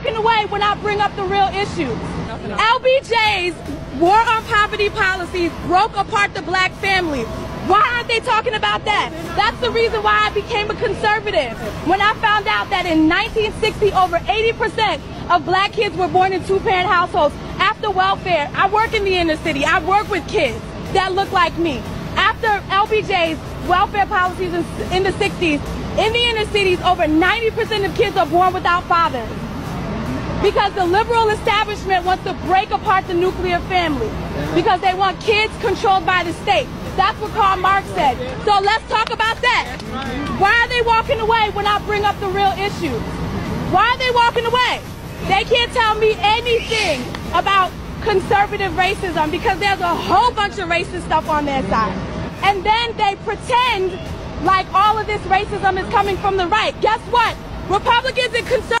walking away when I bring up the real issues? LBJ's war on poverty policies broke apart the black family. Why aren't they talking about that? That's the reason why I became a conservative. When I found out that in 1960, over 80% of black kids were born in two-parent households. After welfare, I work in the inner city. I work with kids that look like me. After LBJ's welfare policies in, in the 60s, in the inner cities, over 90% of kids are born without fathers because the liberal establishment wants to break apart the nuclear family because they want kids controlled by the state. That's what Karl Marx said. So let's talk about that. Why are they walking away when I bring up the real issues? Why are they walking away? They can't tell me anything about conservative racism because there's a whole bunch of racist stuff on their side. And then they pretend like all of this racism is coming from the right. Guess what? Republicans and conservatives